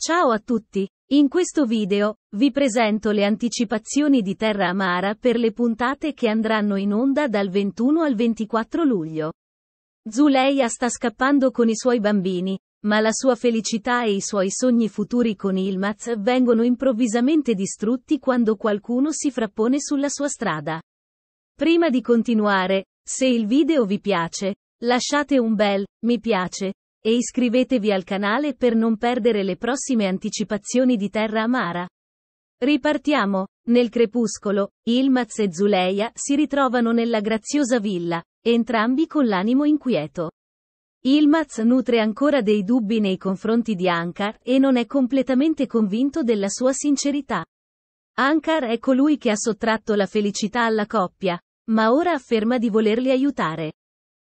Ciao a tutti! In questo video, vi presento le anticipazioni di Terra Amara per le puntate che andranno in onda dal 21 al 24 luglio. Zuleia sta scappando con i suoi bambini, ma la sua felicità e i suoi sogni futuri con Ilmaz vengono improvvisamente distrutti quando qualcuno si frappone sulla sua strada. Prima di continuare, se il video vi piace, lasciate un bel mi piace e iscrivetevi al canale per non perdere le prossime anticipazioni di Terra Amara. Ripartiamo. Nel crepuscolo, Ilmaz e Zuleia si ritrovano nella graziosa villa, entrambi con l'animo inquieto. Ilmaz nutre ancora dei dubbi nei confronti di Ankar e non è completamente convinto della sua sincerità. Ankar è colui che ha sottratto la felicità alla coppia, ma ora afferma di volerli aiutare.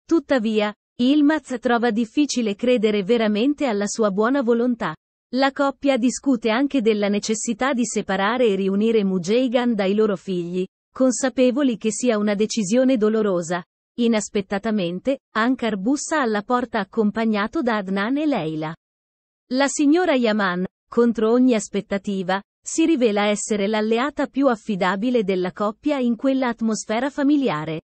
Tuttavia, Ilmaz trova difficile credere veramente alla sua buona volontà. La coppia discute anche della necessità di separare e riunire Mujeigan dai loro figli, consapevoli che sia una decisione dolorosa. Inaspettatamente, Ankar bussa alla porta accompagnato da Adnan e Leila. La signora Yaman, contro ogni aspettativa, si rivela essere l'alleata più affidabile della coppia in quella atmosfera familiare.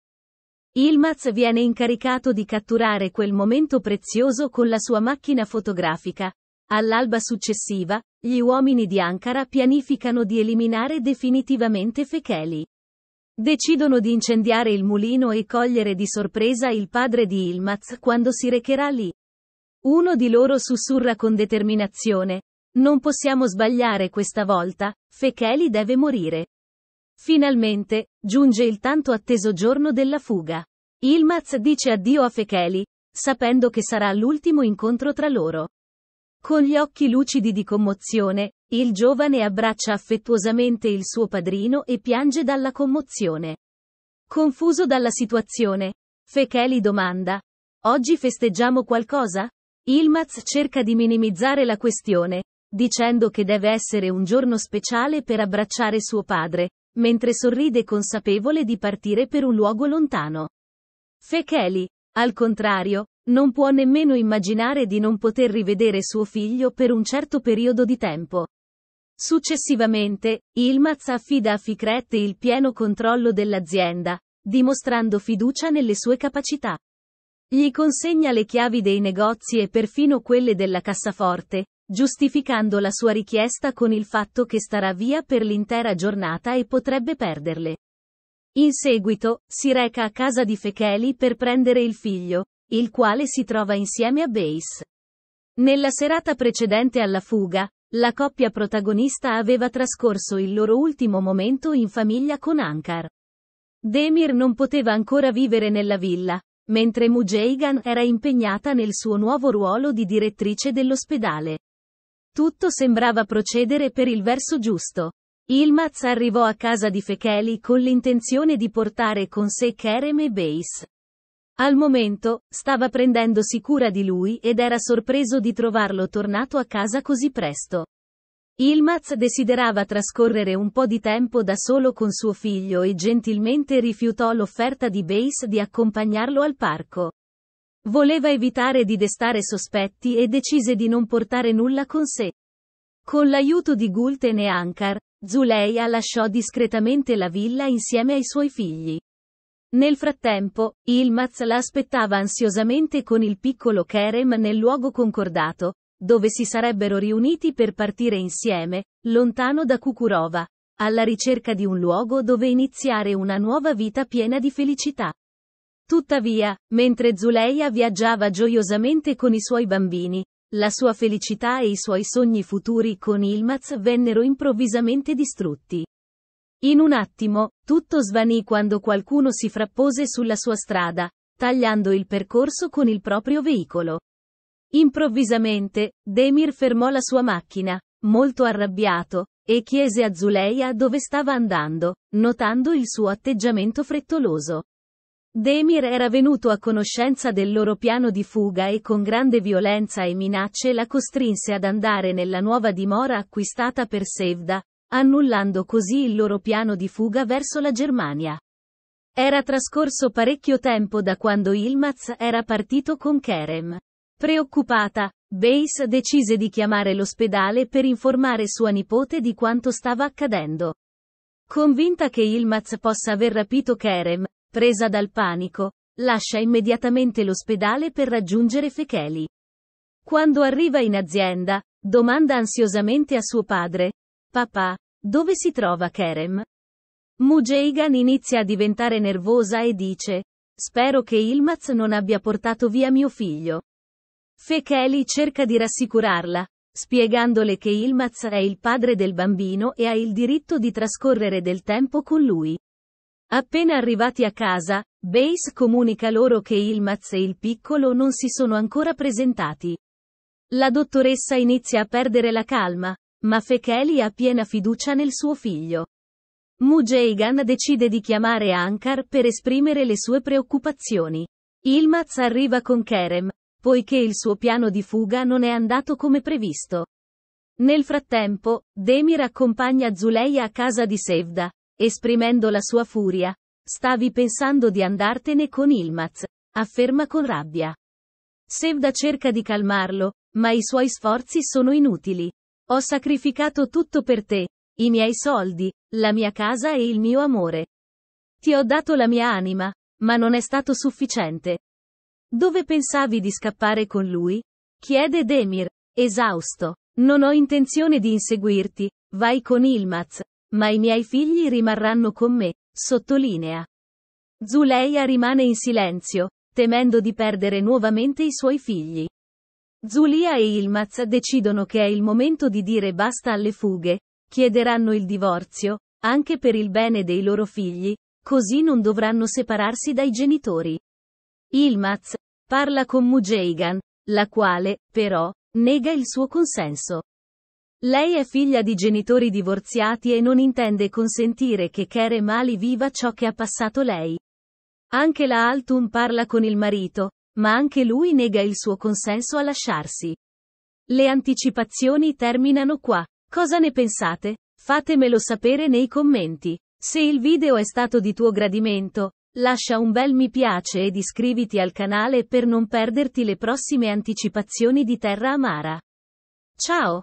Ilmaz viene incaricato di catturare quel momento prezioso con la sua macchina fotografica. All'alba successiva, gli uomini di Ankara pianificano di eliminare definitivamente Fecheli. Decidono di incendiare il mulino e cogliere di sorpresa il padre di Ilmaz quando si recherà lì. Uno di loro sussurra con determinazione. Non possiamo sbagliare questa volta, Fecheli deve morire. Finalmente, giunge il tanto atteso giorno della fuga. Ilmaz dice addio a Fecheli, sapendo che sarà l'ultimo incontro tra loro. Con gli occhi lucidi di commozione, il giovane abbraccia affettuosamente il suo padrino e piange dalla commozione. Confuso dalla situazione, Fecheli domanda: Oggi festeggiamo qualcosa? Ilmaz cerca di minimizzare la questione, dicendo che deve essere un giorno speciale per abbracciare suo padre, mentre sorride consapevole di partire per un luogo lontano. Fecheli, al contrario, non può nemmeno immaginare di non poter rivedere suo figlio per un certo periodo di tempo. Successivamente, Ilmaz affida a Fikret il pieno controllo dell'azienda, dimostrando fiducia nelle sue capacità. Gli consegna le chiavi dei negozi e perfino quelle della cassaforte, giustificando la sua richiesta con il fatto che starà via per l'intera giornata e potrebbe perderle. In seguito, si reca a casa di Fecheli per prendere il figlio, il quale si trova insieme a Base. Nella serata precedente alla fuga, la coppia protagonista aveva trascorso il loro ultimo momento in famiglia con Ankar. Demir non poteva ancora vivere nella villa, mentre Mujeigan era impegnata nel suo nuovo ruolo di direttrice dell'ospedale. Tutto sembrava procedere per il verso giusto. Ilmaz arrivò a casa di Fecheli con l'intenzione di portare con sé Kerem e Base. Al momento, stava prendendosi cura di lui ed era sorpreso di trovarlo tornato a casa così presto. Ilmaz desiderava trascorrere un po' di tempo da solo con suo figlio e gentilmente rifiutò l'offerta di Base di accompagnarlo al parco. Voleva evitare di destare sospetti e decise di non portare nulla con sé. Con l'aiuto di Gulten e Ankar, Zuleia lasciò discretamente la villa insieme ai suoi figli. Nel frattempo, Ilmaz la aspettava ansiosamente con il piccolo Kerem nel luogo concordato, dove si sarebbero riuniti per partire insieme, lontano da Kukurova, alla ricerca di un luogo dove iniziare una nuova vita piena di felicità. Tuttavia, mentre Zuleia viaggiava gioiosamente con i suoi bambini, la sua felicità e i suoi sogni futuri con Ilmaz vennero improvvisamente distrutti. In un attimo, tutto svanì quando qualcuno si frappose sulla sua strada, tagliando il percorso con il proprio veicolo. Improvvisamente, Demir fermò la sua macchina, molto arrabbiato, e chiese a Zuleia dove stava andando, notando il suo atteggiamento frettoloso. Demir era venuto a conoscenza del loro piano di fuga e con grande violenza e minacce la costrinse ad andare nella nuova dimora acquistata per Sevda, annullando così il loro piano di fuga verso la Germania. Era trascorso parecchio tempo da quando Ilmaz era partito con Kerem. Preoccupata, Base decise di chiamare l'ospedale per informare sua nipote di quanto stava accadendo. Convinta che Ilmaz possa aver rapito Kerem, presa dal panico, lascia immediatamente l'ospedale per raggiungere Fecheli. Quando arriva in azienda, domanda ansiosamente a suo padre, Papà, dove si trova Kerem? Mujeigan inizia a diventare nervosa e dice, Spero che Ilmaz non abbia portato via mio figlio. Fecheli cerca di rassicurarla, spiegandole che Ilmaz è il padre del bambino e ha il diritto di trascorrere del tempo con lui. Appena arrivati a casa, Base comunica loro che Ilmaz e il piccolo non si sono ancora presentati. La dottoressa inizia a perdere la calma, ma Fecheli ha piena fiducia nel suo figlio. Mujeigan decide di chiamare Ankar per esprimere le sue preoccupazioni. Ilmaz arriva con Kerem, poiché il suo piano di fuga non è andato come previsto. Nel frattempo, Demir accompagna Zuleia a casa di Sevda, esprimendo la sua furia. Stavi pensando di andartene con Ilmaz, afferma con rabbia. Sevda cerca di calmarlo, ma i suoi sforzi sono inutili. Ho sacrificato tutto per te, i miei soldi, la mia casa e il mio amore. Ti ho dato la mia anima, ma non è stato sufficiente. Dove pensavi di scappare con lui? Chiede Demir, esausto. Non ho intenzione di inseguirti, vai con Ilmaz, ma i miei figli rimarranno con me, sottolinea. Zuleia rimane in silenzio, temendo di perdere nuovamente i suoi figli. Zulia e Ilmaz decidono che è il momento di dire basta alle fughe, chiederanno il divorzio, anche per il bene dei loro figli, così non dovranno separarsi dai genitori. Ilmaz, Parla con Mujeigan, la quale, però, nega il suo consenso. Lei è figlia di genitori divorziati e non intende consentire che Kere Mali viva ciò che ha passato lei. Anche la Altun parla con il marito, ma anche lui nega il suo consenso a lasciarsi. Le anticipazioni terminano qua. Cosa ne pensate? Fatemelo sapere nei commenti. Se il video è stato di tuo gradimento, Lascia un bel mi piace ed iscriviti al canale per non perderti le prossime anticipazioni di Terra Amara. Ciao!